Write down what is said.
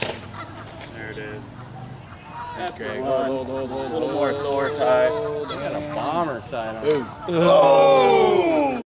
There it is. That's Greg. Hold, hold, hold, hold, A little more. Thor type. They got a bomber side on it. Oh!